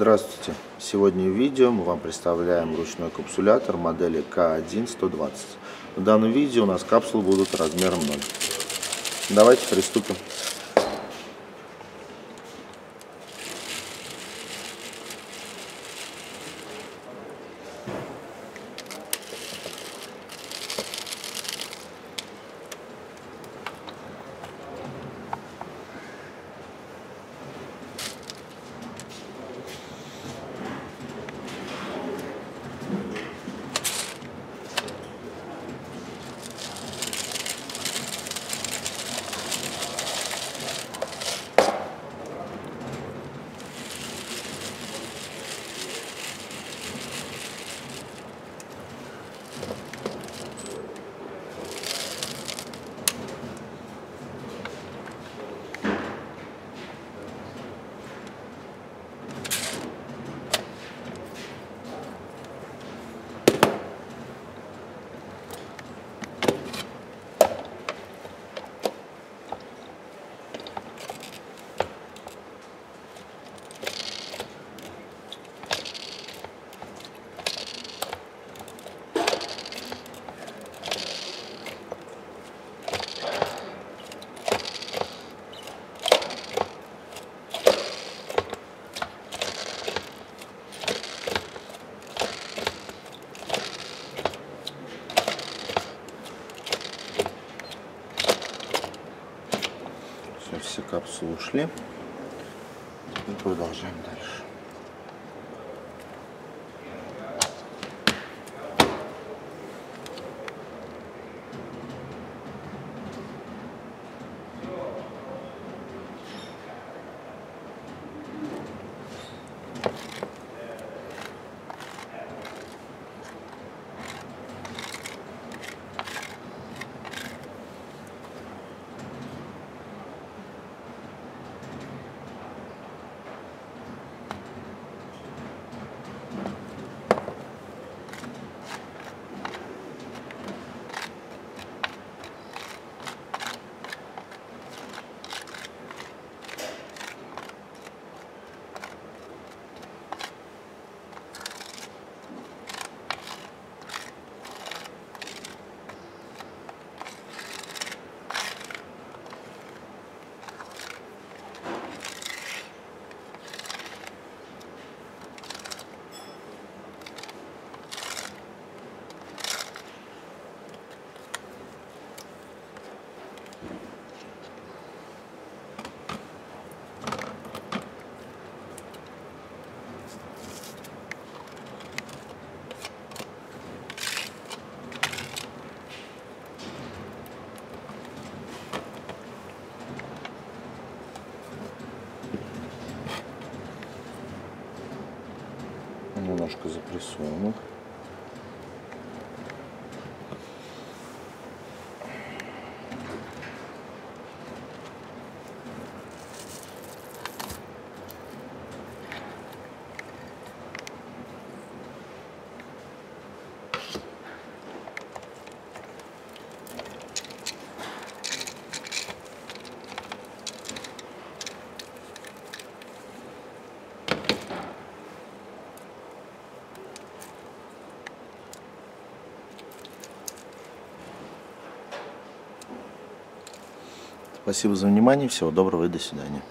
Здравствуйте! Сегодня в видео мы вам представляем ручной капсулятор модели К1-120. В данном видео у нас капсулы будут размером 0. Давайте приступим. Все, капсулы ушли. И продолжаем дальше. Немножко запрессуем их. Спасибо за внимание. Всего доброго и до свидания.